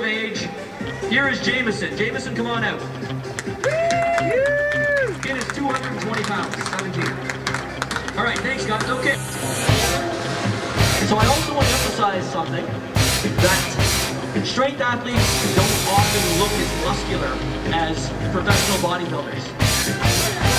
of age. Here is Jamieson. Jamieson, come on out. It is 220 pounds, 17. All right, thanks guys, okay. So I also want to emphasize something, that strength athletes don't often look as muscular as professional bodybuilders.